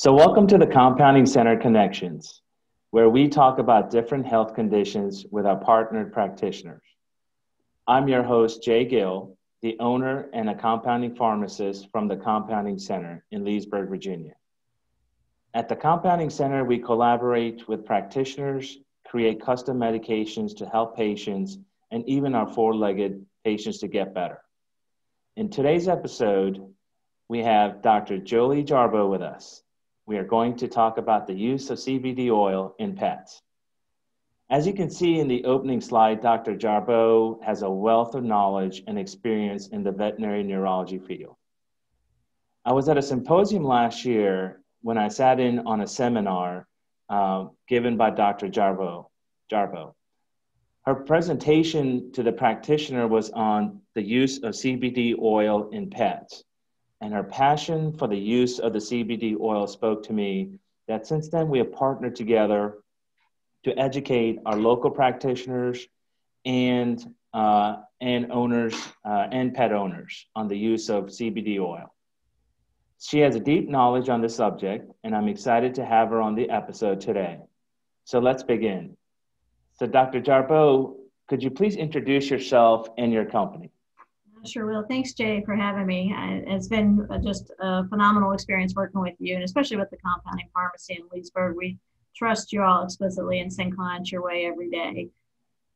So, welcome to the Compounding Center Connections, where we talk about different health conditions with our partnered practitioners. I'm your host, Jay Gill, the owner and a compounding pharmacist from the Compounding Center in Leesburg, Virginia. At the Compounding Center, we collaborate with practitioners, create custom medications to help patients, and even our four legged patients to get better. In today's episode, we have Dr. Joli Jarboe with us we are going to talk about the use of CBD oil in pets. As you can see in the opening slide, Dr. Jarboe has a wealth of knowledge and experience in the veterinary neurology field. I was at a symposium last year when I sat in on a seminar uh, given by Dr. Jarboe. Jarboe. Her presentation to the practitioner was on the use of CBD oil in pets and her passion for the use of the CBD oil spoke to me that since then we have partnered together to educate our local practitioners and uh, and owners uh, and pet owners on the use of CBD oil. She has a deep knowledge on the subject, and I'm excited to have her on the episode today. So let's begin. So, Dr. Jarboe, could you please introduce yourself and your company? Sure will. Thanks, Jay, for having me. It's been just a phenomenal experience working with you, and especially with the compounding pharmacy in Leesburg. We trust you all explicitly and send clients your way every day.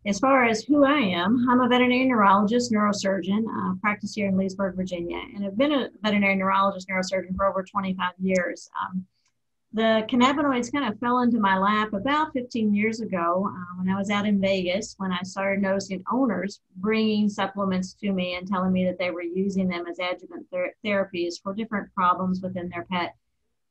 As far as who I am, I'm a veterinary neurologist, neurosurgeon, uh, practice here in Leesburg, Virginia, and I've been a veterinary neurologist, neurosurgeon for over 25 years. Um, the cannabinoids kind of fell into my lap about 15 years ago uh, when I was out in Vegas when I started noticing owners bringing supplements to me and telling me that they were using them as adjuvant ther- therapies for different problems within their pet.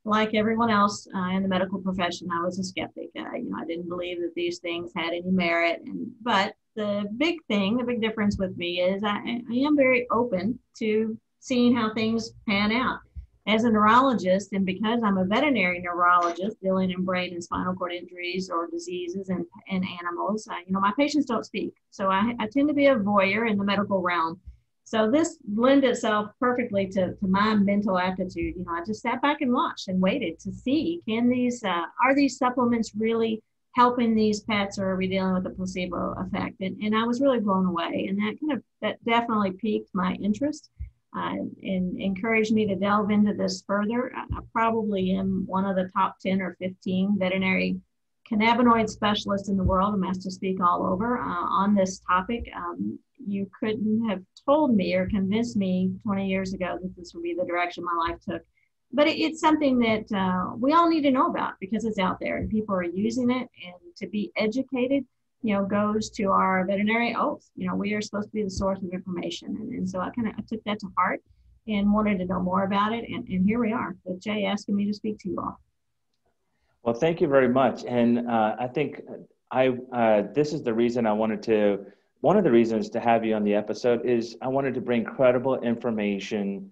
Like everyone else uh, in the medical profession, I was a skeptic. Uh, you know, I didn't believe that these things had any merit. And but the big thing, the big difference with me is I, I am very open to seeing how things pan out as a neurologist, and because I'm a veterinary neurologist dealing in brain and spinal cord injuries or diseases in animals, uh, you know, my patients don't speak. So I, I tend to be a voyeur in the medical realm. So this lends itself perfectly to, to my mental aptitude. You know, I just sat back and watched and waited to see can these uh, are these supplements really helping these pets or are we dealing with a placebo effect? And, and I was really blown away. And that kind of that definitely piqued my interest uh, and encouraged me to delve into this further. I probably am one of the top 10 or 15 veterinary cannabinoid specialists in the world. I'm asked to speak all over uh, on this topic. Um, you couldn't have told me or convinced me 20 years ago that this would be the direction my life took. But it, it's something that uh, we all need to know about because it's out there and people are using it and to be educated you know, goes to our veterinary oath. You know, we are supposed to be the source of information. And, and so I kind of I took that to heart and wanted to know more about it. And, and here we are with Jay asking me to speak to you all. Well, thank you very much. And uh, I think I uh, this is the reason I wanted to. One of the reasons to have you on the episode is I wanted to bring credible information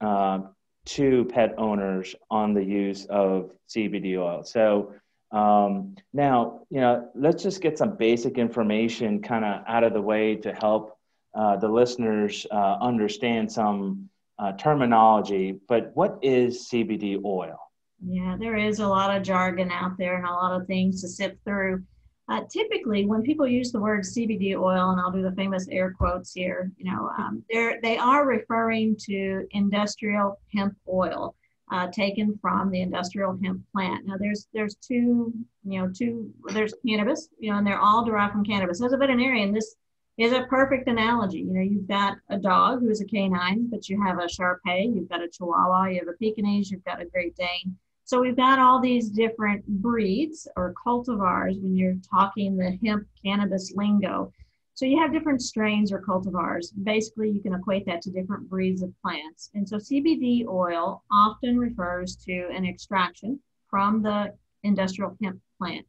uh, to pet owners on the use of CBD oil. So um, now, you know, let's just get some basic information kind of out of the way to help uh, the listeners uh, understand some uh, terminology. But what is CBD oil? Yeah, there is a lot of jargon out there and a lot of things to sift through. Uh, typically, when people use the word CBD oil, and I'll do the famous air quotes here, you know, um, they're, they are referring to industrial hemp oil uh, taken from the industrial hemp plant. Now there's there's two you know two there's cannabis you know and they're all derived from cannabis. As a veterinarian, this is a perfect analogy. You know you've got a dog who is a canine, but you have a Shar Pei, you've got a Chihuahua, you have a Pekingese, you've got a Great Dane. So we've got all these different breeds or cultivars when you're talking the hemp cannabis lingo. So you have different strains or cultivars. Basically, you can equate that to different breeds of plants. And so CBD oil often refers to an extraction from the industrial hemp plant.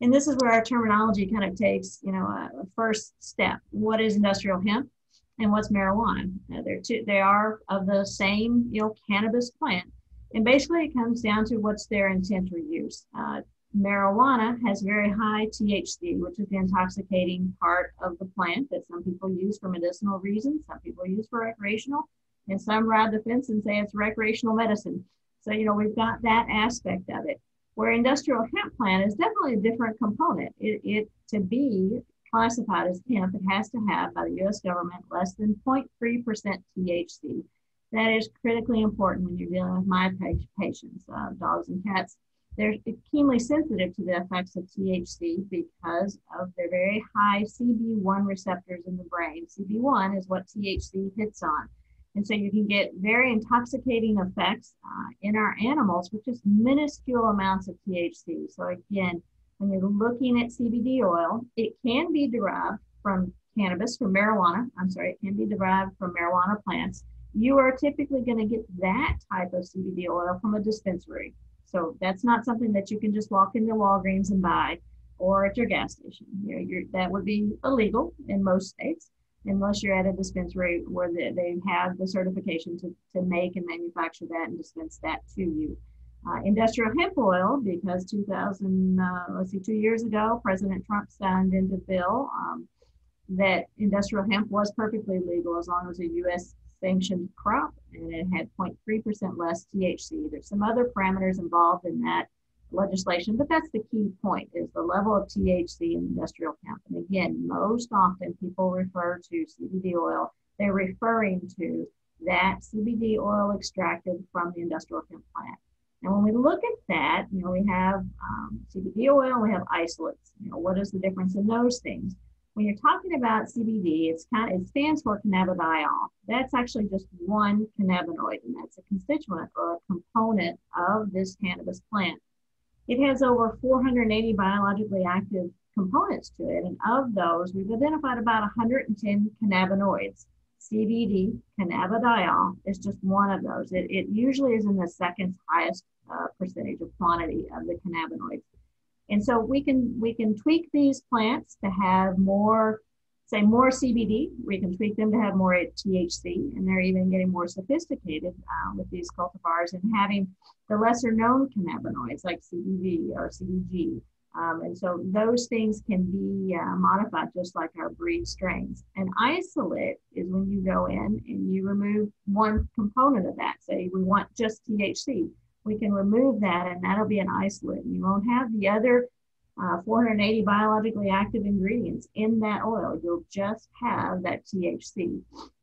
And this is where our terminology kind of takes, you know, a, first step. What is industrial hemp and what's marijuana? Now, they're two, they are of the same, you know, cannabis plant. And basically, it comes down to what's their intent or use. Uh, marijuana has very high THC, which is the intoxicating part of the plant that some people use for medicinal reasons, some people use for recreational, and some ride the fence and say it's recreational medicine. So, you know, we've got that aspect of it. Where industrial hemp plant is definitely a different component. It, it to be classified as hemp, it has to have by the US government less than 0.3% THC. That is critically important when you're dealing with my patients, uh, dogs and cats. They're keenly sensitive to the effects of THC because of their very high CB1 receptors in the brain. CB1 is what THC hits on. And so you can get very intoxicating effects uh, in our animals with just minuscule amounts of THC. So again, when you're looking at CBD oil, it can be derived from cannabis, from marijuana. I'm sorry, it can be derived from marijuana plants. You are typically going to get that type of CBD oil from a dispensary. So that's not something that you can just walk into Walgreens and buy or at your gas station. You know, that would be illegal in most states unless you're at a dispensary where they, they have the certification to, to make and manufacture that and dispense that to you. Uh, industrial hemp oil, because 2000, uh, let's see, two years ago, President Trump signed into bill um, that industrial hemp was perfectly legal as long as a U.S. sanctioned crop and it had 0.3% less THC. There's some other parameters involved in that legislation, but that's the key point is the level of THC in industrial hemp. And again, most often people refer to CBD oil, they're referring to that CBD oil extracted from the industrial hemp plant. And when we look at that, you know, we have um, CBD oil, we have isolates. You know, what is the difference in those things? When you're talking about CBD, it's kind of, it stands for cannabidiol. That's actually just one cannabinoid, and that's a constituent or a component of this cannabis plant. It has over 480 biologically active components to it, and of those, we've identified about 110 cannabinoids. CBD, cannabidiol, is just one of those. It, it usually is in the second highest uh, percentage of quantity of the cannabinoids. And so we can we can tweak these plants to have more, say more CBD. We can tweak them to have more THC, and they're even getting more sophisticated uh, with these cultivars and having the lesser known cannabinoids like CBD or CBG. Um, and so those things can be uh, modified just like our breed strains. And isolate is when you go in and you remove one component of that. Say we want just THC we can remove that and that'll be an isolate. You won't have the other uh, 480 biologically active ingredients in that oil. You'll just have that THC.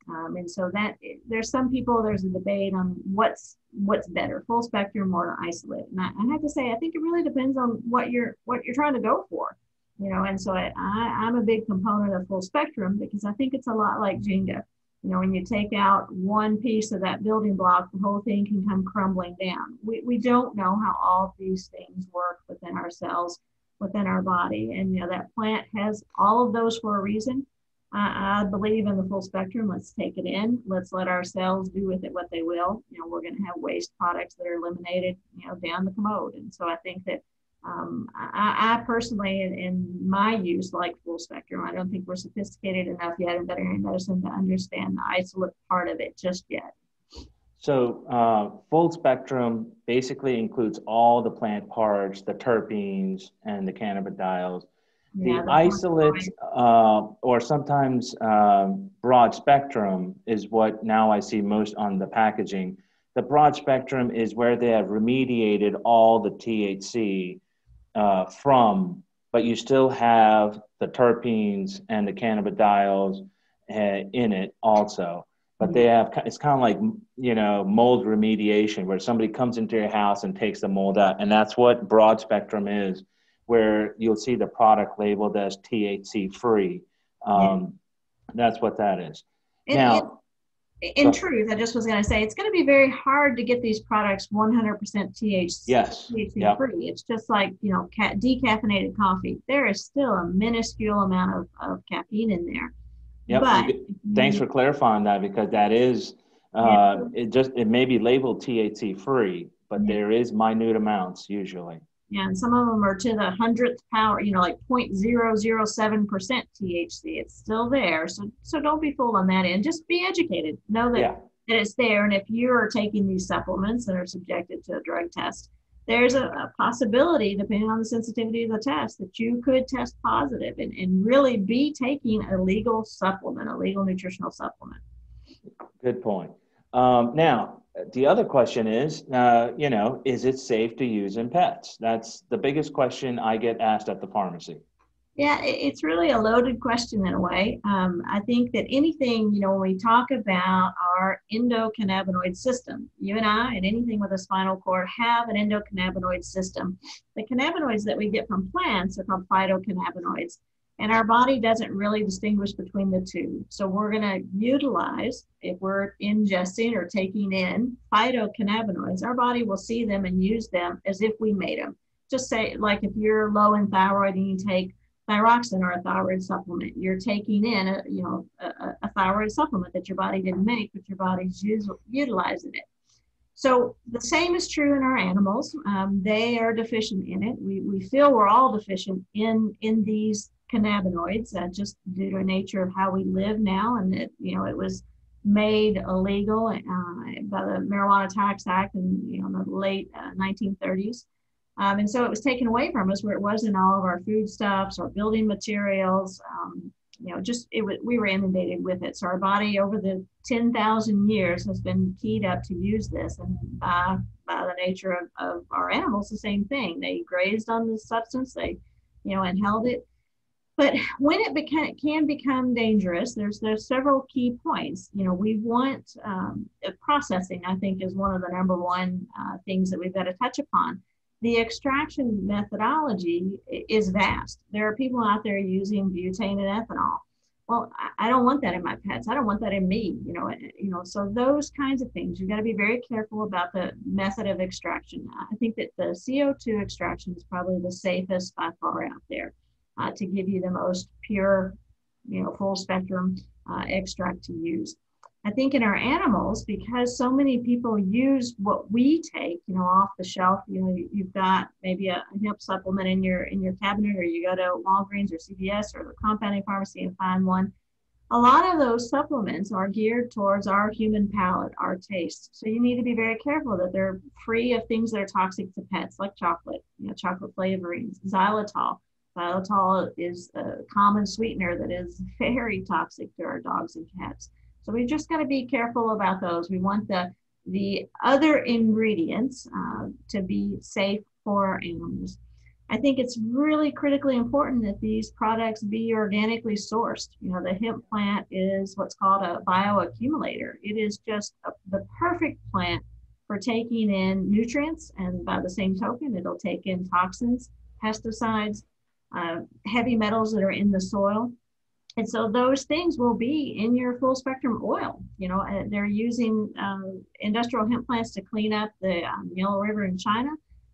Um, and so that there's some people, there's a debate on what's what's better, full spectrum or isolate. And I, I have to say, I think it really depends on what you're what you're trying to go for. You know, and so I, I, I'm a big component of full spectrum because I think it's a lot like Jenga you know, when you take out one piece of that building block, the whole thing can come crumbling down. We, we don't know how all of these things work within our cells, within our body. And, you know, that plant has all of those for a reason. I, I believe in the full spectrum. Let's take it in. Let's let our cells do with it what they will. You know, we're going to have waste products that are eliminated, you know, down the commode. And so I think that um, I, I, personally, in, in, my use, like full spectrum. I don't think we're sophisticated enough yet in veterinary medicine to understand the isolate part of it just yet. So, uh, full spectrum basically includes all the plant parts, the terpenes, and the cannabidiols. Yeah, the isolate, uh, or sometimes um, broad spectrum, is what now I see most on the packaging. The broad spectrum is where they have remediated all the THC uh, from, but you still have the terpenes and the cannabidiols uh, in it also. But they have it's kind of like you know mold remediation, where somebody comes into your house and takes the mold out, and that's what broad spectrum is, where you'll see the product labeled as THC free. Um, yeah. That's what that is. And, now, in truth, I just was going to say it's going to be very hard to get these products 100% THC, yes, THC yep. free. It's just like you know ca- decaffeinated coffee. There is still a minuscule amount of, of caffeine in there. Yep. But, Thanks for clarifying that because that is uh, yeah. it just it may be labeled THC free, but yeah. there is minute amounts usually. Yeah, and some of them are to the hundredth power, you know, like 0.007% THC. It's still there. So so don't be fooled on that end. Just be educated. Know that, yeah. that it's there. And if you're taking these supplements and are subjected to a drug test, there's a, a, possibility, depending on the sensitivity of the test, that you could test positive and, and really be taking a legal supplement, a legal nutritional supplement. Good point. Um, now, the other question is, uh, you know, is it safe to use in pets? That's the biggest question I get asked at the pharmacy. Yeah, it's really a loaded question in a way. Um, I think that anything, you know, when we talk about our endocannabinoid system, you and I and anything with a spinal cord have an endocannabinoid system. The cannabinoids that we get from plants are called phytocannabinoids, and our body doesn't really distinguish between the two. So we're going to utilize, if we're ingesting or taking in phytocannabinoids, our body will see them and use them as if we made them. Just say, like if you're low in thyroid and you take thyroxine or a thyroid supplement. You're taking in a, you know, a, a thyroid supplement that your body didn't make, but your body's use, utilizing it. So the same is true in our animals. Um, they are deficient in it. We, we feel we're all deficient in, in these cannabinoids uh, just due to the nature of how we live now. And it, you know, it was made illegal uh, by the Marijuana Tax Act in, you know, the late uh, 1930s. Um, and so it was taken away from us where it was in all of our foodstuffs or building materials. Um, you know, just it was, we were inundated with it. So our body over the 10,000 years has been keyed up to use this. And by, by the nature of, of our animals, the same thing. They grazed on the substance, they, you know, inhaled it. But when it can become dangerous, there's there's several key points. You know, we want um, processing. I think is one of the number one uh, things that we've got to touch upon the extraction methodology is vast. There are people out there using butane and ethanol. Well, I don't want that in my pets. I don't want that in me. You know, you know. So those kinds of things, you've got to be very careful about the method of extraction. I think that the CO2 extraction is probably the safest by far out there uh, to give you the most pure, you know, full spectrum uh, extract to use. I think in our animals, because so many people use what we take, you know, off the shelf, you know, you've got maybe a, hemp supplement in your in your cabinet, or you go to Walgreens or CVS or the compounding pharmacy and find one. A lot of those supplements are geared towards our human palate, our taste. So you need to be very careful that they're free of things that are toxic to pets, like chocolate, you know, chocolate flavorings, xylitol. Xylitol is a common sweetener that is very toxic to our dogs and cats. So we just got to be careful about those. We want the the other ingredients uh, to be safe for our animals. I think it's really critically important that these products be organically sourced. You know, the hemp plant is what's called a bioaccumulator. It is just a, the perfect plant for taking in nutrients, and by the same token, it'll take in toxins, pesticides, uh, heavy metals that are in the soil. And so those things will be in your full spectrum oil. You know, they're using um, industrial hemp plants to clean up the um, Yellow River in China.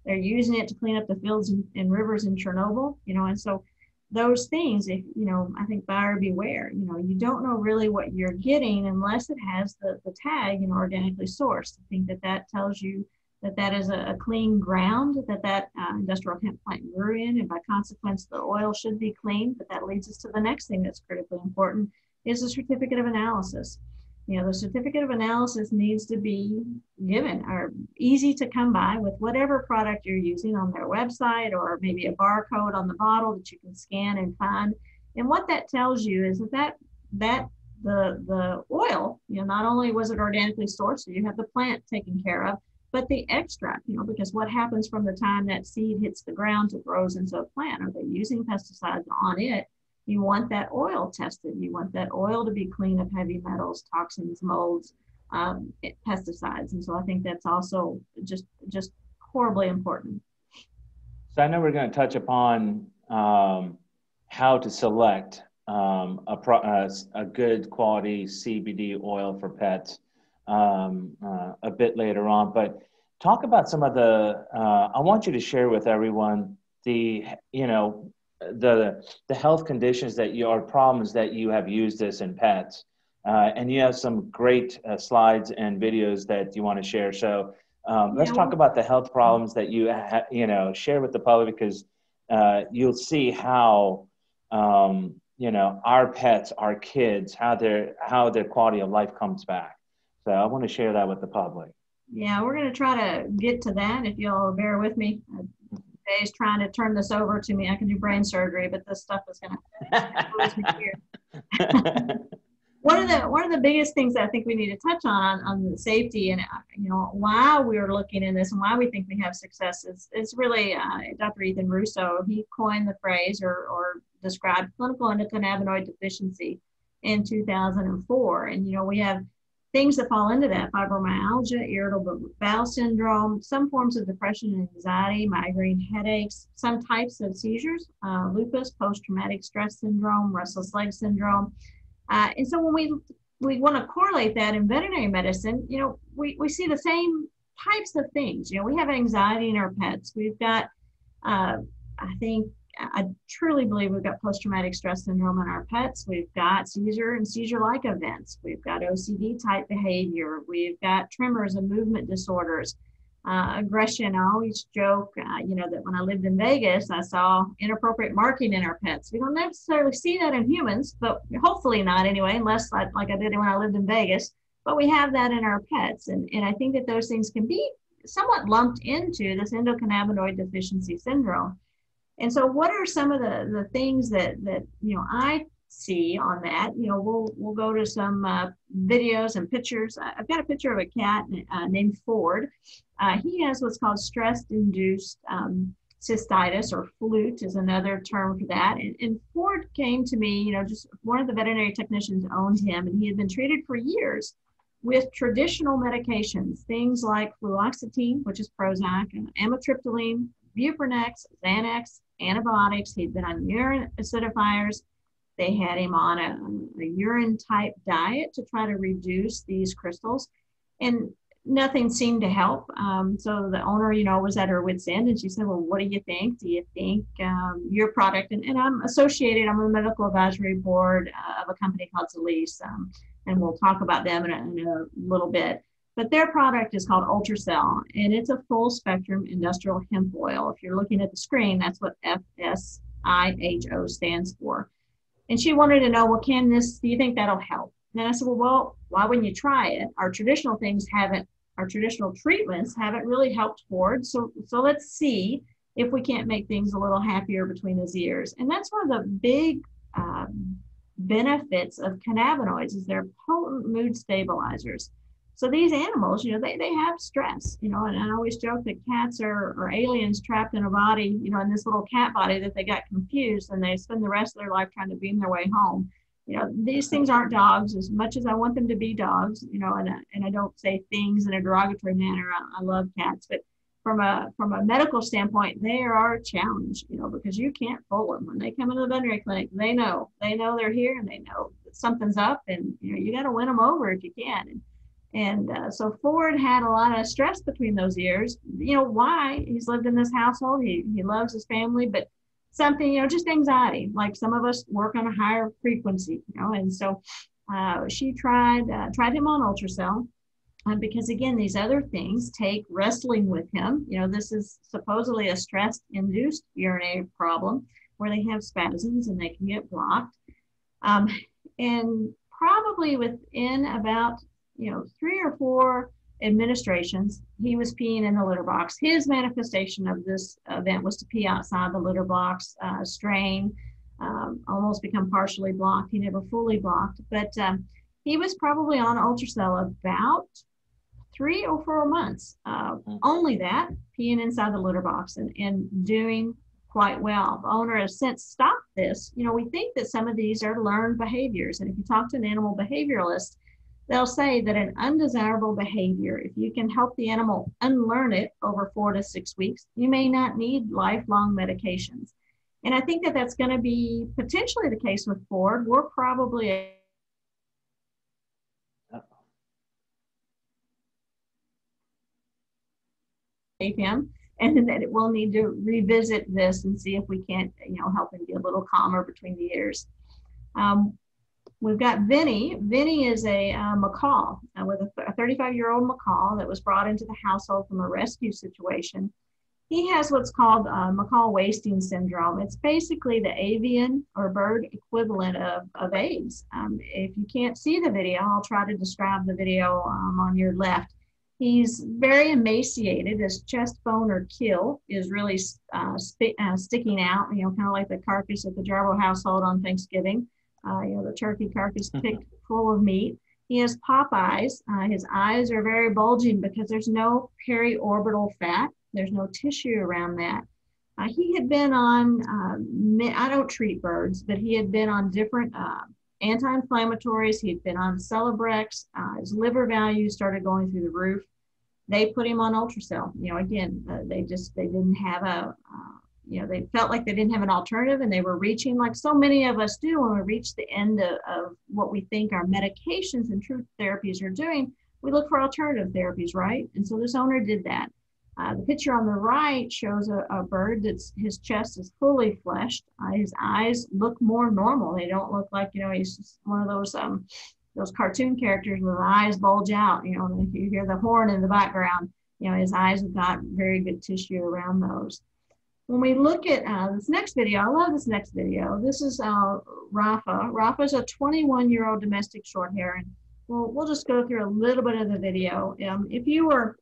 They're using it to clean up the fields and, and, rivers in Chernobyl. You know, and so those things, if you know, I think buyer beware. You know, you don't know really what you're getting unless it has the the tag, you know, organically sourced. I think that that tells you that that is a, a clean ground that that uh, industrial hemp plant grew in, and by consequence, the oil should be clean. But that leads us to the next thing that's critically important is the certificate of analysis. You know, the certificate of analysis needs to be given or easy to come by with whatever product you're using on their website or maybe a barcode on the bottle that you can scan and find. And what that tells you is that that, that the, the oil, you know, not only was it organically sourced, so you have the plant taken care of, but the extract, you know, because what happens from the time that seed hits the ground to grows into a plant? Are they using pesticides on it? You want that oil tested. You want that oil to be clean of heavy metals, toxins, molds, um, pesticides. And so I think that's also just just horribly important. So I know we're going to touch upon um, how to select um, a, pro- uh, a good quality CBD oil for pets um, uh, a bit later on. But talk about some of the. Uh, I want you to share with everyone the you know the the health conditions that you are problems that you have used this in pets. Uh, and you have some great uh, slides and videos that you want to share. So um, let's talk about the health problems that you ha- you know share with the public because uh, you'll see how um, you know our pets, our kids, how their how their quality of life comes back. So I want to share that with the public. Yeah, we're going to try to get to that if y'all bear with me. Dave's trying to turn this over to me. I can do brain surgery, but this stuff is going to one of the one of the biggest things I think we need to touch on on the safety and uh, you know why we're looking in this and why we think we have success is is really uh, Dr. Ethan Russo. He coined the phrase or or described clinical endocannabinoid deficiency in 2004, and you know we have things that fall into that fibromyalgia, irritable bowel syndrome, some forms of depression and anxiety, migraine headaches, some types of seizures, uh, lupus, post traumatic stress syndrome, restless leg syndrome uh, and so when we we want to correlate that in veterinary medicine, you know, we, we see the same types of things. You know, we have anxiety in our pets. We've got, uh, I think, I truly believe we've got post traumatic stress syndrome in our pets. We've got seizure and seizure like events. We've got OCD type behavior. We've got tremors and movement disorders uh, aggression. I always joke, uh, you know, that when I lived in Vegas, I saw inappropriate marking in our pets. We don't necessarily see that in humans, but hopefully not anyway, unless I, like I did when I lived in Vegas. But we have that in our pets. And, and I think that those things can be somewhat lumped into this endocannabinoid deficiency syndrome. And so, what are some of the, the things that, that, you know, I see on that. You know, we'll we'll go to some uh, videos and pictures. I've got a picture of a cat uh, named Ford. Uh, he has what's called stress-induced um, cystitis, or FLUT is another term for that. And, and, Ford came to me. You know, just one of the veterinary technicians owned him, and he had been treated for years with traditional medications, things like fluoxetine, which is Prozac, and amitriptyline, Buprenex, Xanax, antibiotics. He'd been on urine acidifiers they had him on a, a urine type diet to try to reduce these crystals, and nothing seemed to help. Um, so the owner, you know, was at her wit's end, and she said, "Well, what do you think? Do you think um, your product?" And, and, I'm associated. I'm on the medical advisory board uh, of a company called Zilis, um, and we'll talk about them in a, in a little bit. But their product is called Ultracell, and it's a full spectrum industrial hemp oil. If you're looking at the screen, that's what FSIHO stands for. And she wanted to know, well, can this, do you think that'll help? And I said, well, well, why wouldn't you try it? Our traditional things haven't, our traditional treatments haven't really helped Ford. So, so let's see if we can't make things a little happier between his ears. And that's one of the big um, benefits of cannabinoids is they're potent mood stabilizers. So these animals, you know, they, they have stress, you know, and I always joke that cats are, are aliens trapped in a body, you know, in this little cat body that they got confused and they spend the rest of their life trying to beam their way home. You know, these things aren't dogs as much as I want them to be dogs, you know, and, and I don't say things in a derogatory manner. I, I love cats, but from a from a medical standpoint, they are a challenge, you know, because you can't fool them. When they come into the veterinary clinic, they know they know they're here and they know something's up, and you know you got to win them over if you can. And and uh, so Ford had a lot of stress between those years. You know, why? He's lived in this household, he, he loves his family, but something, you know, just anxiety. Like some of us work on a higher frequency, you know, and so uh, she tried uh, tried him on Ultracell. Um, because again, these other things take wrestling with him. You know, this is supposedly a stress induced urinary problem where they have spasms and they can get blocked. Um, and probably within about you know, three or four administrations, he was peeing in the litter box. His manifestation of this event was to pee outside the litter box, uh, strain, um, almost become partially blocked. He never fully blocked, but um, he was probably on ultracell about three or four months. Uh, mm-hmm. only that, peeing inside the litter box and, and doing quite well. The owner has since stopped this. You know, we think that some of these are learned behaviors. And if you talk to an animal behavioralist, they'll say that an undesirable behavior, if you can help the animal unlearn it over four to six weeks, you may not need lifelong medications. And I think that that's going to be potentially the case with Ford. We're probably him and that it will need to revisit this and see if we can't you know help him be a little calmer between the ears um, We've got Vinny. Vinny is a uh, macaw uh, with a 35 year old macaw that was brought into the household from a rescue situation. He has what's called uh, macaw wasting syndrome. It's basically the avian or bird equivalent of, of AIDS. Um, if you can't see the video, I'll try to describe the video um, on your left. He's very emaciated. His chest bone or keel is really uh, uh, sticking out, you know, kind of like the carcass at the Jarboe household on Thanksgiving uh, you know, the turkey carcass picked full of meat. He has Popeyes. Uh, his eyes are very bulging because there's no periorbital fat. There's no tissue around that. Uh, he had been on, uh, I don't treat birds, but he had been on different uh, anti-inflammatories. He had been on Celebrex. Uh, his liver values started going through the roof. They put him on Ultracell. You know, again, uh, they just they didn't have a, you know, they felt like they didn't have an alternative, and they were reaching like so many of us do when we reach the end of, of what we think our medications and truth therapies are doing. We look for alternative therapies, right? And so this owner did that. Uh, the picture on the right shows a, a, bird that's his chest is fully fleshed. Uh, his eyes look more normal. They don't look like you know he's one of those um, those cartoon characters with eyes bulge out. You know, and if you hear the horn in the background, you know his eyes have got very good tissue around those. When we look at uh, this next video, I love this next video. This is uh, Rafa. Rafa is a 21 year old domestic short hair, and we'll, we'll just go through a little bit of the video. Um, if you were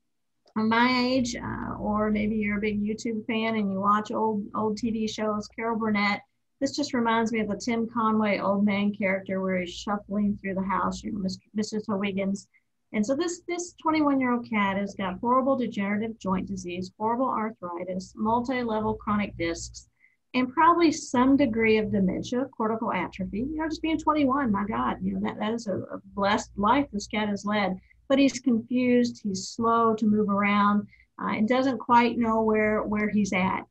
my age, uh, or maybe you're a big YouTube fan and you watch old old TV shows, Carol Burnett. This just reminds me of the Tim Conway old man character where he's shuffling through the house, you know, Mr. Mrs. Wiggins. And so this this 21 year old cat has got horrible degenerative joint disease, horrible arthritis, multi-level chronic discs, and probably some degree of dementia, cortical atrophy. You know, just being 21, my God, you know that that is a, a blessed life this cat has led but he's confused. He's slow to move around uh, and doesn't quite know where, where he's at.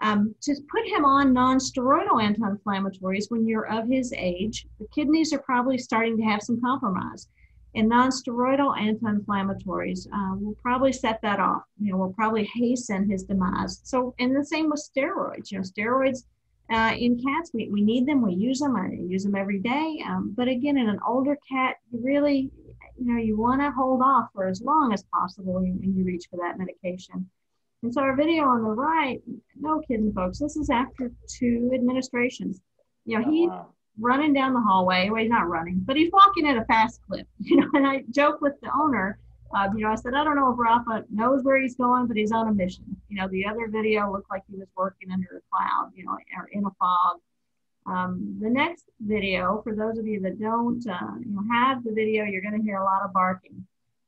Um, to put him on non-steroidal anti-inflammatories when you're of his age, the kidneys are probably starting to have some compromise. And non-steroidal anti-inflammatories uh, will probably set that off. You know, will probably hasten his demise. So, and the same with steroids. You know, steroids uh, in cats, we, we need them, we use them, I use them every day. Um, but again, in an older cat, you really, you know, you want to hold off for as long as possible when, when you reach for that medication. And so our video on the right, no kidding, folks, this is after two administrations. You know, oh, he's wow. Running down the hallway. Well, he's not running, but he's walking at a fast clip. You know, and I joke with the owner. Uh, you know, I said, I don't know if Rafa knows where he's going, but he's on a mission. You know, the other video looked like he was working under a cloud, you know, or in a fog. Um, the next video, for those of you that don't uh, you know, have the video, you're going to hear a lot of barking.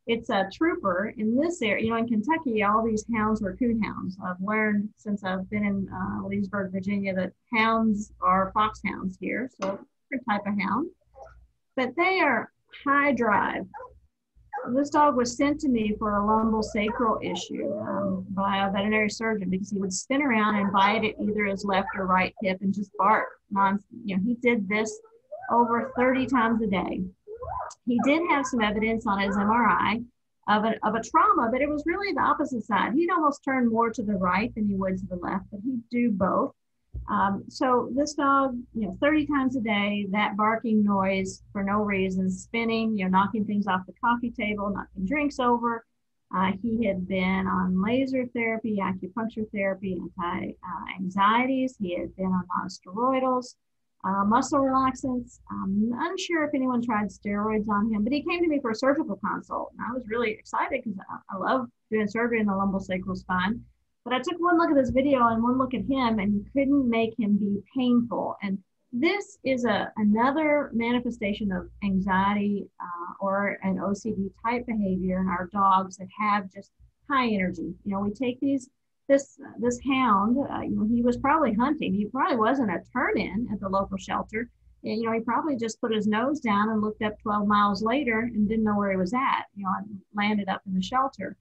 It's a trooper in this area. You know, in Kentucky, all these hounds were coon hounds. I've learned since I've been in uh, Leesburg, Virginia, that hounds are foxhounds here, so different type of hound. But they are high drive, this dog was sent to me for a lumbar sacral issue um, by a veterinary surgeon because he would spin around and bite at either his left or right hip and just bark. Non, you know, he did this over 30 times a day. He did have some evidence on his MRI of a, of a trauma, but it was really the opposite side. He'd almost turn more to the right than he would to the left, but he'd do both. Um, so this dog, you know, 30 times a day, that barking noise for no reason, spinning, you know, knocking things off the coffee table, knocking drinks over. Uh, he had been on laser therapy, acupuncture therapy, anti-anxieties. he had been on non-steroidals, uh, muscle relaxants. I'm unsure if anyone tried steroids on him, but he came to me for a surgical consult. And I was really excited because I, I love doing surgery in the lumbosacral spine. But I took one look at this video and one look at him and couldn't make him be painful. And this is a another manifestation of anxiety uh, or an OCD type behavior in our dogs that have just high energy. You know, we take these this this hound. Uh, you know, he was probably hunting. He probably wasn't a turn in at the local shelter. You know, he probably just put his nose down and looked up 12 miles later and didn't know where he was at. You know, and landed up in the shelter.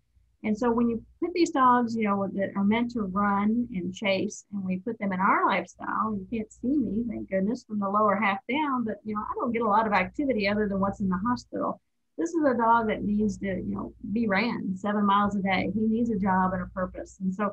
And so when you put these dogs, you know, that are meant to run and chase, and we put them in our lifestyle, you can't see me, thank goodness, from the lower half down, but you know, I don't get a lot of activity other than what's in the hospital. This is a dog that needs to, you know, be ran seven miles a day. He needs a job and a purpose. And so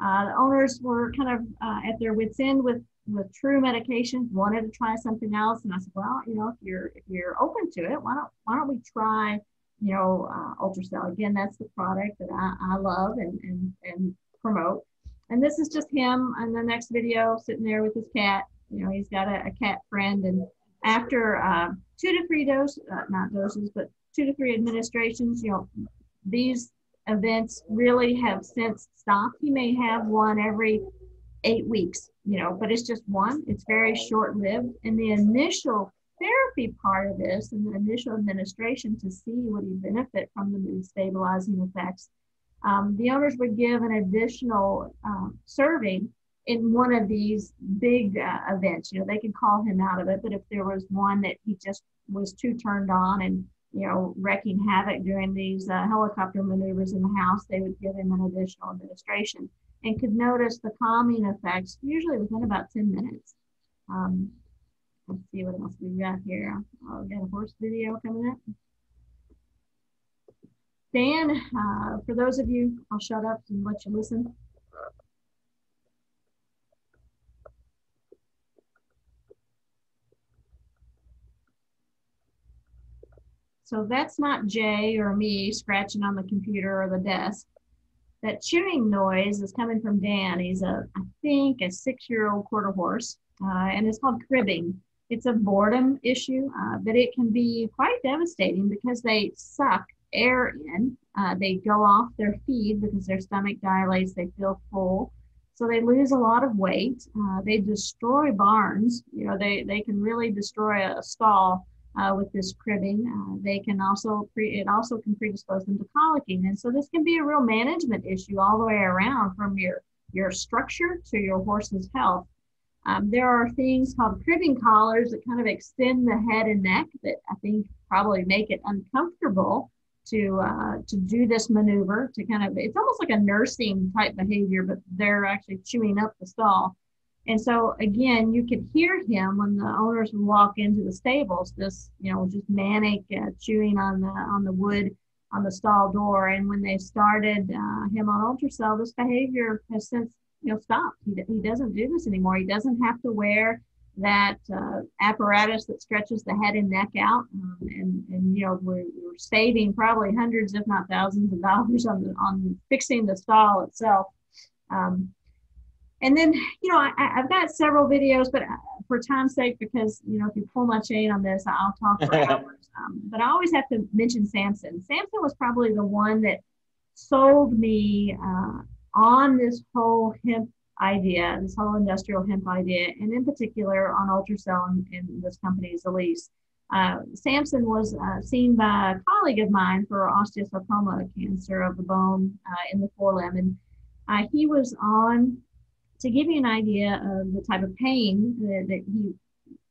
uh, the owners were kind of uh, at their wits' end with with true medication, wanted to try something else. And I said, well, you know, if you're if you're open to it, why don't why don't we try you know, uh, Ultracell. Again, that's the product that I, I love and, and, and promote. And this is just him in the next video sitting there with his cat. You know, he's got a, a cat friend. And after uh, two to three doses, uh, not doses, but two to three administrations, you know, these events really have since stopped. He may have one every eight weeks, you know, but it's just one. It's very short lived. And the initial therapy part of this and the initial administration to see would he benefit from the mood stabilizing effects, um, the owners would give an additional uh, serving in one of these big uh, events. You know, they can call him out of it, but if there was one that he just was too turned on and you know, wreaking havoc during these uh, helicopter maneuvers in the house, they would give him an additional administration and could notice the calming effects usually within about 10 minutes. Um, let's see what else we got here. Oh, get a horse video coming up. Dan, uh, for those of you, I'll shut up and let you listen. So that's not Jay or me scratching on the computer or the desk. That chewing noise is coming from Dan. He's a, I think, a six-year-old quarter horse, uh, and it's called cribbing. It's a boredom issue, uh, but it can be quite devastating because they suck air in. Uh, they go off their feed because their stomach dilates. They feel full, so they lose a lot of weight. Uh, they destroy barns. You know, they they can really destroy a stall uh, with this cribbing. Uh, they can also, pre- it also can predispose them to colicking. And so this can be a real management issue all the way around from your, your structure to your horse's health. Um, there are things called cribbing collars that kind of extend the head and neck that I think probably make it uncomfortable to uh, to do this maneuver to kind of it's almost like a nursing type behavior, but they're actually chewing up the stall. And so again, you could hear him when the owners would walk into the stables, just you know, just manic uh, chewing on the on the wood on the stall door. And when they started uh, him on Ultracell, this behavior has since you know stopped. He, he doesn't do this anymore. He doesn't have to wear that uh, apparatus that stretches the head and neck out. Um, and, and you know, we're, we're saving probably hundreds, if not thousands of dollars on the, on fixing the stall itself. Um, and then, you know, I, have got several videos, but uh, for time's sake, because, you know, if you pull my chain on this, I'll talk for hours. Um, but I always have to mention Samson. Samson was probably the one that sold me uh, on this whole hemp idea, this whole industrial hemp idea, and in particular on Ultracell and, and this company, Zilis. Uh, Samson was uh, seen by a colleague of mine for osteosarcoma cancer of the bone uh, in the forelimb. And uh, he was on to give you an idea of the type of pain that, that he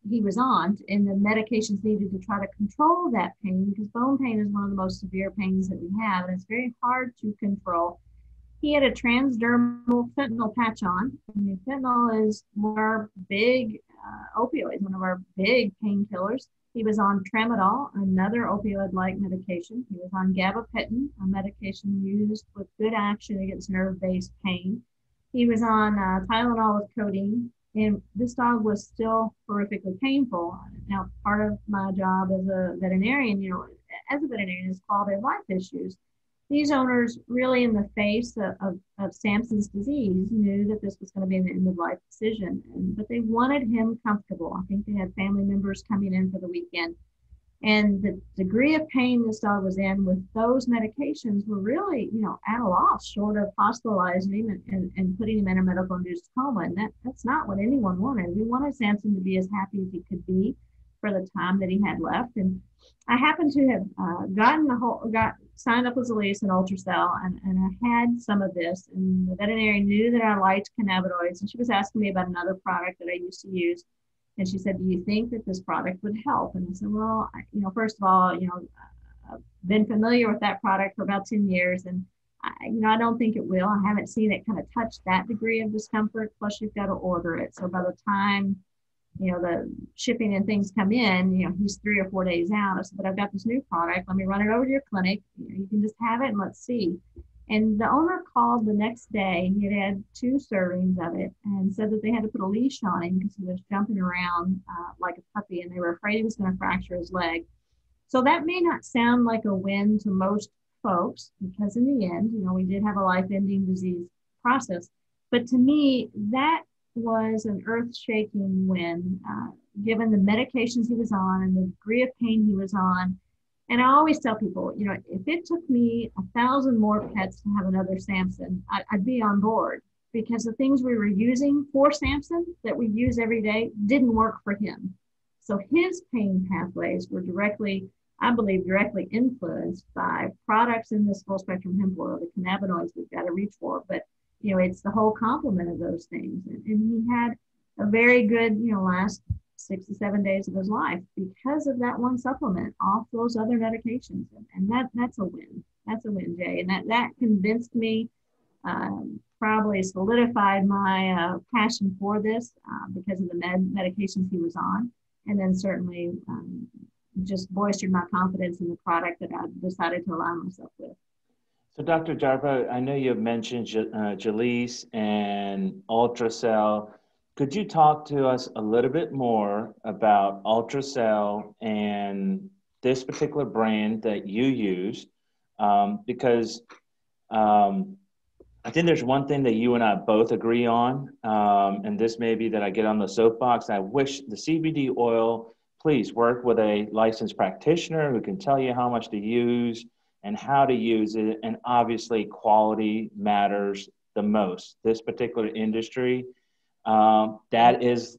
he was on and the medications needed to try to control that pain because bone pain is one of the most severe pains that we have and it's very hard to control. He had a transdermal fentanyl patch on. Fentanyl is one of our big uh, opioids, one of our big painkillers. He was on tramadol, another opioid-like medication. He was on gabapentin, a medication used with good action against nerve-based pain. He was on uh, Tylenol with codeine, and this dog was still horrifically painful. Now, part of my job as a veterinarian, you know, as a veterinarian, is quality of life issues. These owners, really, in the face of, of, of Samson's disease, knew that this was going to be an end of life decision, and, but they wanted him comfortable. I think they had family members coming in for the weekend and the degree of pain this dog was in with those medications were really, you know, at a loss, short of hospitalizing him and, and, and putting him in a medical induced coma. And that, that's not what anyone wanted. We wanted Samson to be as happy as he could be for the time that he had left. And I happened to have uh, gotten the whole, got signed up with Zilis and Ultracell, and, and I had some of this. And the veterinarian knew that I liked cannabinoids, and she was asking me about another product that I used to use and she said, "Do you think that this product would help?" And I said, "Well, I, you know, first of all, you know, uh, I've been familiar with that product for about 10 years, and I, you know, I don't think it will. I haven't seen it kind of touch that degree of discomfort. Plus, you've got to order it. So by the time you know the shipping and things come in you know he's three or four days out i said but i've got this new product let me run it over to your clinic you, know, you can just have it and let's see and the owner called the next day. He had had two servings of it and said that they had to put a leash on him because he was jumping around uh, like a puppy and they were afraid he was going to fracture his leg. So that may not sound like a win to most folks because, in the end, you know, we did have a life ending disease process. But to me, that was an earth shaking win uh, given the medications he was on and the degree of pain he was on and I always tell people, you know, if it took me a thousand more pets to have another Samson, I, would be on board because the things we were using for Samson that we use every day didn't work for him. So his pain pathways were directly, I believe, directly influenced by products in this full spectrum hemp oil, the cannabinoids we've got to reach for. But, you know, it's the whole complement of those things. And, and he had a very good, you know, last six to seven days of his life because of that one supplement off those other medications. And, that that's a win. That's a win, Jay. And that, that convinced me, um, probably solidified my uh, passion for this uh, because of the med- medications he was on. And then certainly um, just bolstered my confidence in the product that I decided to align myself with. So, Dr. Jarboe, I know you've mentioned uh, Zilis and Ultracell could you talk to us a little bit more about Ultracell and this particular brand that you use? Um, because um, I think there's one thing that you and I both agree on, um, and this may be that I get on the soapbox. I wish the CBD oil, please work with a licensed practitioner who can tell you how much to use and how to use it. And obviously, quality matters the most. This particular industry um, that is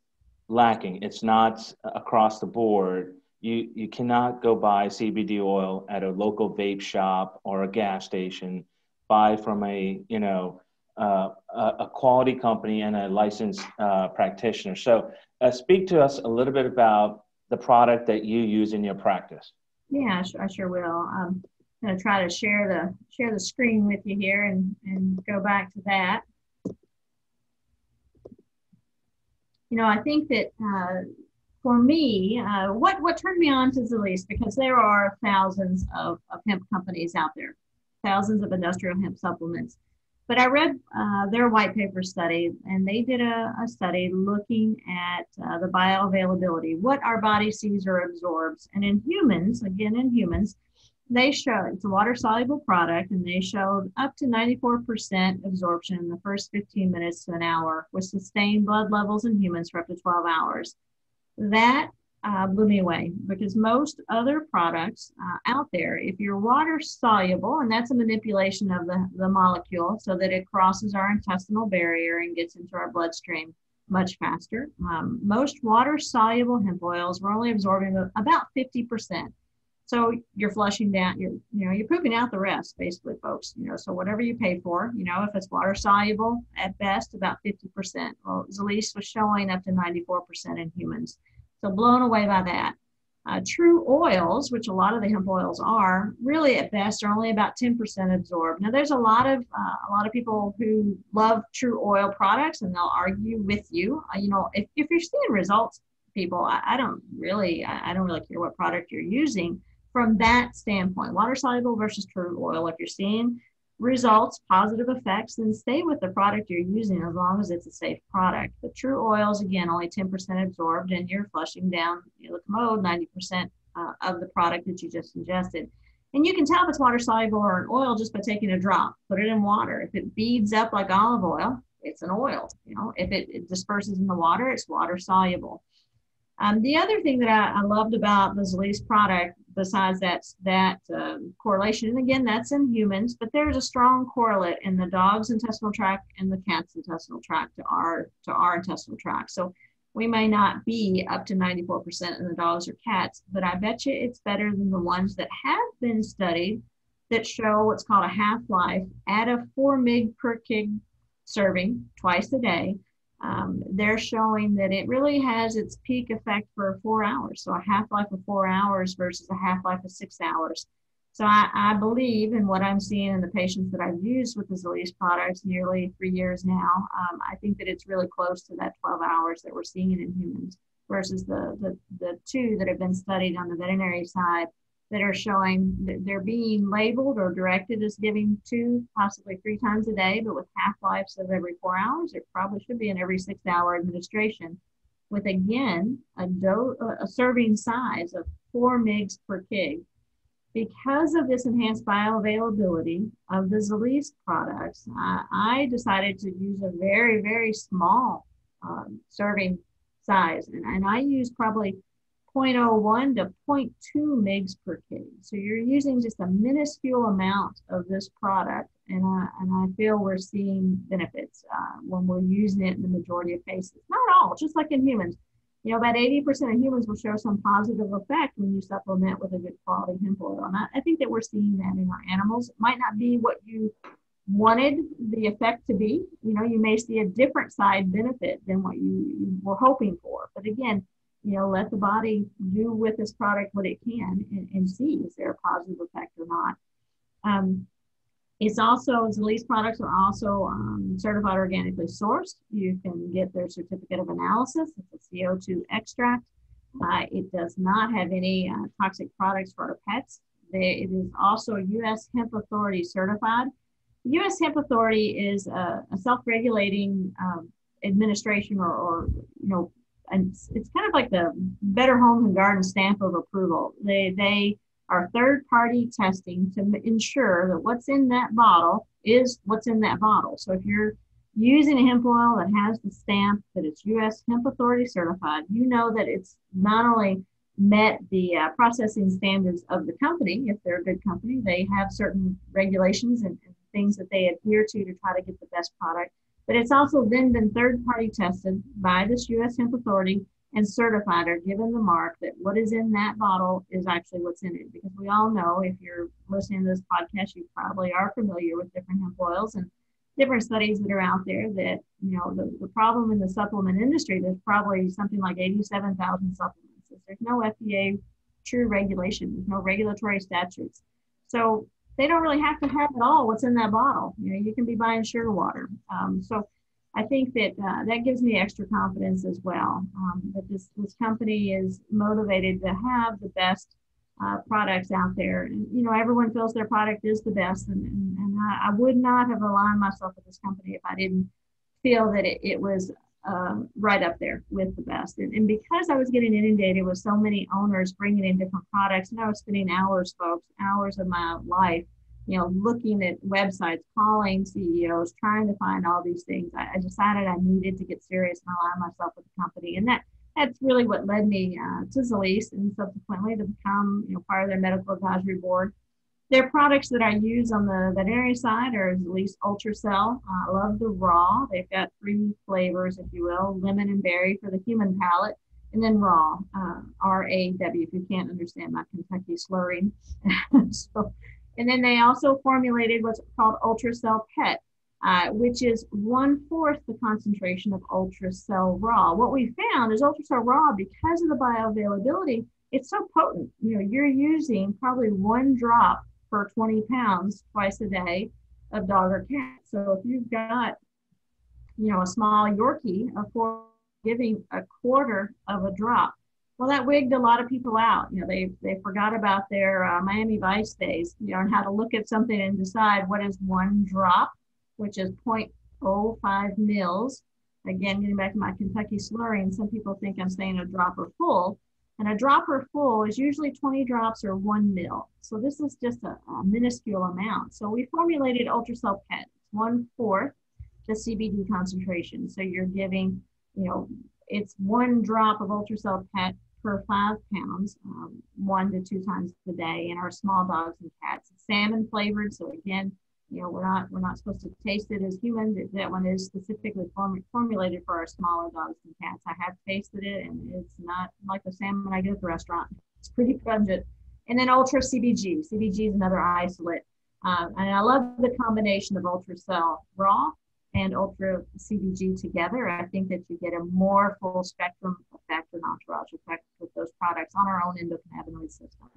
lacking. It's not across the board. You, you cannot go buy CBD oil at a local vape shop or a gas station, buy from a, you know, uh, a, quality company and a licensed uh, practitioner. So uh, speak to us a little bit about the product that you use in your practice. Yeah, I sure, I sure will. Um, I'm going to try to share the share the screen with you here and, and go back to that. You know, I think that uh, for me, uh, what what turned me on to Zilis because there are thousands of, of hemp companies out there, thousands of industrial hemp supplements. But I read uh, their white paper study, and they did a, a study looking at uh, the bioavailability, what our body sees or absorbs. And in humans, again, in humans, they show it's a water soluble product and they showed up to 94% absorption in the first 15 minutes to an hour with sustained blood levels in humans for up to 12 hours. That uh, blew me away because most other products uh, out there, if you're water soluble, and that's a manipulation of the, the molecule so that it crosses our intestinal barrier and gets into our bloodstream much faster. Um, most water soluble hemp oils, we're only absorbing about 50%. So you're flushing down, you're, you know, you're pooping out the rest, basically, folks. You know, so whatever you pay for, you know, if it's water soluble, at best about 50%. Well, Zilis was showing up to 94% in humans. So blown away by that. Uh, true oils, which a lot of the hemp oils are, really at best are only about 10% absorbed. Now, there's a lot of uh, a lot of people who love true oil products, and they'll argue with you. Uh, you know, if, if you're seeing results, people, I, I don't really, I, I don't really care what product you're using from that standpoint, water soluble versus true oil. If you're seeing results, positive effects, then stay with the product you're using as long as it's a safe product. But true oils, again, only 10% absorbed, and you're flushing down the commode 90% uh, of the product that you just ingested. And you can tell if it's water soluble or an oil just by taking a drop. Put it in water. If it beads up like olive oil, it's an oil. You know, if it, it disperses in the water, it's water soluble. Um, the other thing that I, I, loved about the Zilis product, besides that that um, correlation, and again that's in humans, but there's a strong correlate in the dog's intestinal tract and the cat's intestinal tract to our to our intestinal tract. So we may not be up to 94% in the dogs or cats, but I bet you it's better than the ones that have been studied that show what's called a half life at a 4 mg per kg serving twice a day um, they're showing that it really has its peak effect for four hours. So a half life of four hours versus a half life of six hours. So I, I, believe in what I'm seeing in the patients that I've used with the Zilis products nearly three years now. Um, I think that it's really close to that 12 hours that we're seeing in humans versus the, the, the two that have been studied on the veterinary side that are showing that they're being labeled or directed as giving two, possibly three times a day, but with half lives of every four hours, it probably should be an every six hour administration. With again a, do- a serving size of four mgs per kg. Because of this enhanced bioavailability of the Zilis products, I, I decided to use a very, very small um, serving size. And, and I use probably 0.01 to 0.2 mgs per kg. So you're using just a minuscule amount of this product, and I, and I feel we're seeing benefits uh, when we're using it in the majority of cases. Not all, just like in humans. you know, about 80% of humans will show some positive effect when you supplement with a good quality hemp oil. And I, I think that we're seeing that in our animals. It might not be what you wanted the effect to be. You know, you may see a different side benefit than what you, you were hoping for. But again, you know, let the body do with this product what it can and, and see is there a positive effect or not. Um, it's also, Zilis products are also um, certified organically sourced. You can get their certificate of analysis. It's a CO2 extract. Uh, it does not have any uh, toxic products for our pets. They, it is also U.S. Hemp Authority certified. The U.S. Hemp Authority is a, a self-regulating um, administration or, or, you know, and it's, kind of like the Better Homes and Garden stamp of approval. They, they are third party testing to ensure that what's in that bottle is what's in that bottle. So if you're using a hemp oil that has the stamp that it's US Hemp Authority certified, you know that it's not only met the uh, processing standards of the company, if they're a good company, they have certain regulations and, and things that they adhere to to try to get the best product. But it's also then been third party tested by this US Hemp Authority and certified or given the mark that what is in that bottle is actually what's in it. Because we all know if you're listening to this podcast, you probably are familiar with different hemp oils and different studies that are out there that, you know, the, the problem in the supplement industry, there's probably something like 87,000 supplements. There's no FDA true regulation, there's no regulatory statutes. So they don't really have to have it all what's in that bottle. You know, you can be buying sugar water. Um, so I think that uh, that gives me extra confidence as well. Um, that this this company is motivated to have the best uh, products out there. And, you know, everyone feels their product is the best, and, and, and I, I, would not have aligned myself with this company if I didn't feel that it, it was uh, right up there with the best. And, and because I was getting inundated with so many owners bringing in different products, and I was spending hours, folks, hours of my life you know, looking at websites, calling CEOs, trying to find all these things. I, I decided I needed to get serious and align myself with the company. And that that's really what led me uh, to Zilis and subsequently to become, you know, part of their medical advisory board. Their products that I use on the veterinary side are least Ultracell. I love the raw. They've got three flavors, if you will, lemon and berry for the human palate, and then raw, uh, R-A-W, if you can't understand my Kentucky slurring. so and then they also formulated what's called Ultracell PET, uh, which is one fourth the concentration of Ultracell Raw. What we found is Ultracell Raw, because of the bioavailability, it's so potent. You know, you're using probably one drop per 20 pounds twice a day of dog or cat. So if you've got, you know, a small Yorkie, of course, giving a quarter of a drop well, that wigged a lot of people out. You know, they they forgot about their uh, Miami Vice days. You know, and how to look at something and decide what is one drop, which is 0.05 mils. Again, getting back to my Kentucky slurring, some people think I'm saying a dropper full, and a dropper full is usually 20 drops or one mil. So this is just a, a minuscule amount. So we formulated Ultracell PET, one fourth the CBD concentration. So you're giving, you know, it's one drop of Ultracell PET per five pounds, um, one to two times a day in our small dogs and cats. It's salmon flavored, so again, you know, we're not we're not supposed to taste it as humans. That one is specifically form, formulated for our smaller dogs and cats. I have tasted it, and it's not like the salmon I get at the restaurant. It's pretty pungent. And then Ultra CBG. CBG is another isolate. Um, and I love the combination of Ultracell Raw and ultra CBG together, I think that you get a more full spectrum effect and entourage effect with those products on our own endocannabinoid system.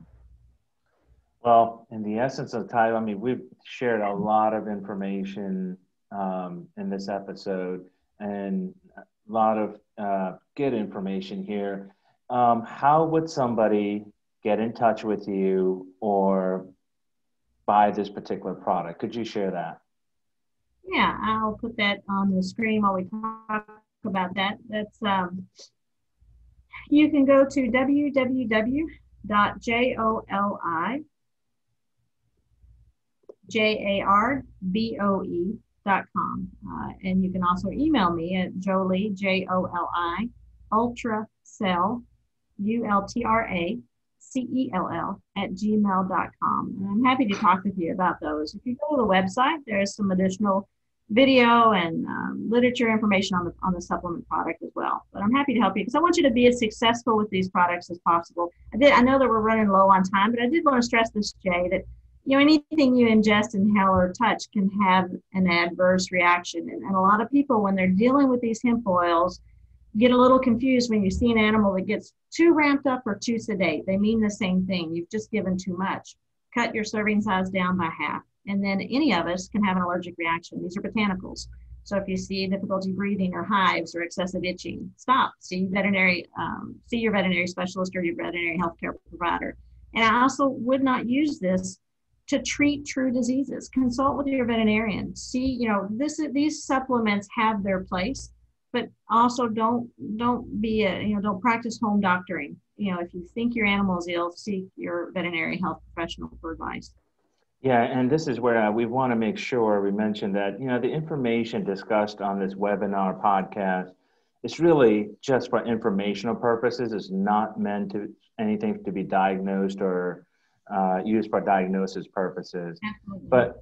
Well, in the essence of time, I mean, we've shared a lot of information um, in this episode and a lot of uh, good information here. Um, how would somebody get in touch with you or buy this particular product? Could you share that? Yeah, I'll put that on the screen while we talk about that. That's um, you can go to www.jolijarboe.com. Uh, and you can also email me at jolie, J O L I, ultra cell, U L T R A, C-E-L-L at gmail.com. And I'm happy to talk with you about those. If you go to the website, there's some additional video and um, literature information on the on the supplement product as well. But I'm happy to help you because I want you to be as successful with these products as possible. I did. I know that we're running low on time, but I did want to stress this, Jay, that you know anything you ingest, inhale, or touch can have an adverse reaction, and, and a lot of people when they're dealing with these hemp oils get a little confused when you see an animal that gets too ramped up or too sedate. They mean the same thing. You've just given too much. Cut your serving size down by half. And then any of us can have an allergic reaction. These are botanicals. So if you see difficulty breathing or hives or excessive itching, stop. See veterinary, um, see your veterinary specialist or your veterinary healthcare provider. And I also would not use this to treat true diseases. Consult with your veterinarian. See, you know, this these supplements have their place, but also don't don't be a you know don't practice home doctoring. You know, if you think your animal is ill, seek your veterinary health professional for advice. Yeah, and this is where uh, we want to make sure we mention that, you know, the information discussed on this webinar podcast is really just for informational purposes. It's not meant to anything to be diagnosed or uh, used for diagnosis purposes. Absolutely. But,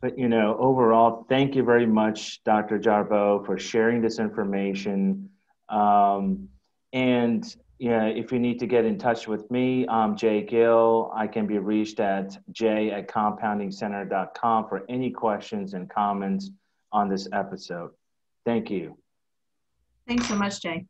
but you know, overall, thank you very much, Dr. Jarboe, for sharing this information. Um, and yeah, if you need to get in touch with me, I'm Jay Gill. I can be reached at j at compoundingcenter.com for any questions and comments on this episode. Thank you. Thanks so much, Jay.